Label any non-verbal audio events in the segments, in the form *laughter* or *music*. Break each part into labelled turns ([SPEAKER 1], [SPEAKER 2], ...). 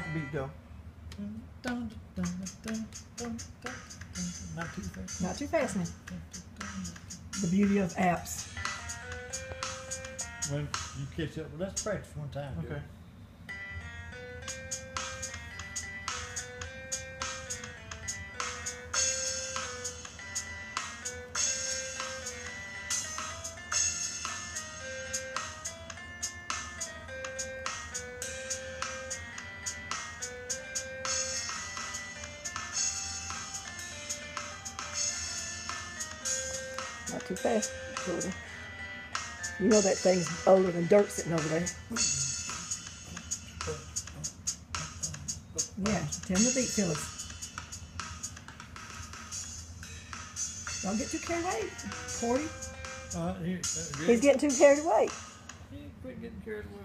[SPEAKER 1] let the beat go.
[SPEAKER 2] Not too fast.
[SPEAKER 3] Not too fast now.
[SPEAKER 2] Dun, dun, dun.
[SPEAKER 3] The beauty of apps.
[SPEAKER 2] When you catch up, let's practice one time. Joe.
[SPEAKER 1] Okay.
[SPEAKER 3] Not too fast, Jordan. You know that thing's older than dirt sitting over there. Yeah, tell him the beat, Phyllis. Don't get too carried away, Cordy.
[SPEAKER 2] Uh, here, uh,
[SPEAKER 3] He's getting too carried away.
[SPEAKER 2] Yeah, quit getting carried away,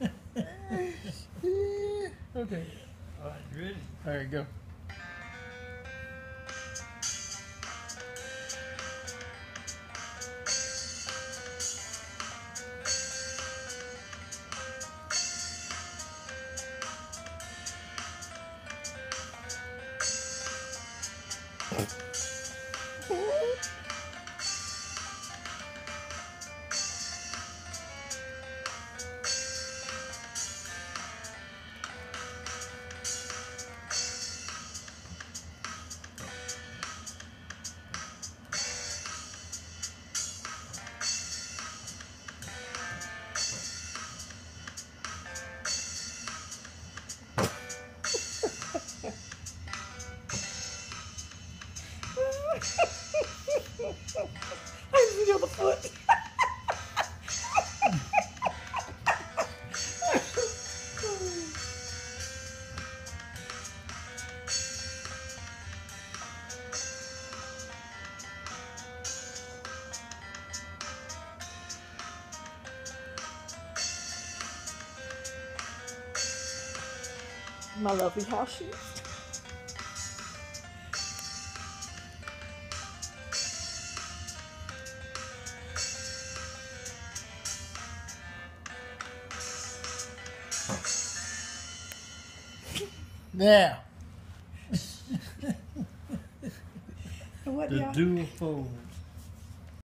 [SPEAKER 2] boy. *laughs* *laughs* okay. All right, you ready? There you go. うん?
[SPEAKER 3] I feel the foot. My lovely house shoes.
[SPEAKER 2] Now,
[SPEAKER 3] And *laughs* what
[SPEAKER 2] the
[SPEAKER 3] y'all?
[SPEAKER 2] dual fold.